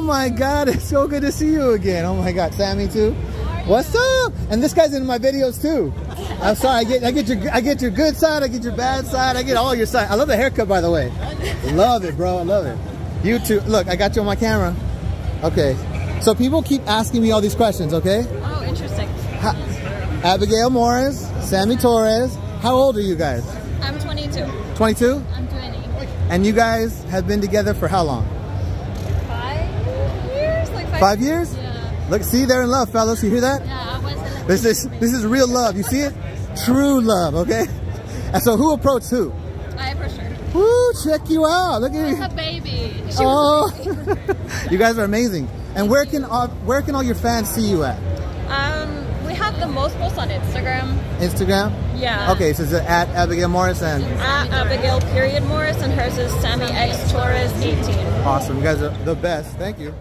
Oh my God, it's so good to see you again. Oh my God, Sammy too. What's up? And this guy's in my videos too. I'm sorry, I get I get your I get your good side, I get your bad side, I get all your side. I love the haircut by the way. Love it, bro. I love it. You too. Look, I got you on my camera. Okay. So people keep asking me all these questions, okay? Oh, interesting. Abigail Morris, Sammy Torres. How old are you guys? I'm 22. 22? I'm 20. And you guys have been together for how long? Five years? Five, Five years? Yeah. Look, see, they're in love, fellas. You hear that? Yeah, I was in This is this is real love. You see it? True love, okay? And so who approached who? I for sure. Woo, check you out. Look at you. a baby. She Oh, was you guys are amazing. And where can all, where can all your fans see you at? Um, we have the most posts on Instagram. Instagram? Yeah. Okay, so it's at Abigail Morris and At Abigail period Morris and hers is Sammy X Torres 18. awesome. You guys are the best. Thank you.